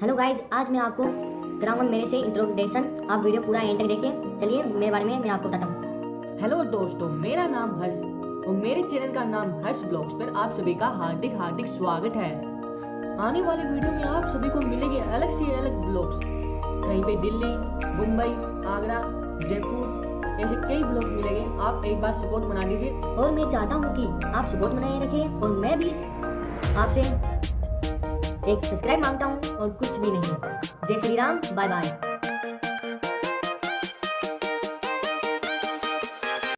Hello guys आज मैं आपको कराऊँगा मेरे से इंट्रोडक्शन आप वीडियो पूरा एंड तक देखिए। चलिए मेरे बारे में मैं आपको बताता हूँ। हेलो दोस्तों मेरा नाम हर्ष और मेरे चैनल का नाम हर्ष ब्लॉग्स पर आप सभी का हार्दिक हार्दिक स्वागत है। आने वाले वीडियो में आप सभी को मिलेंगे अलग से अलग ब्लॉग्स। कहीं पे दिल्ली मुंबई आगरा जयपुर ऐसे कई ब्लॉग मिलेंगे। आप एक बार सपोर्ट बना दीजिए और मैं चाहता हूँ कि आप सपोर्ट बनाए रखें और मैं भी आपसे एक सब्सक्राइब माँगता हूँ और कुछ भी नहीं। जय श्री राम बाय बाय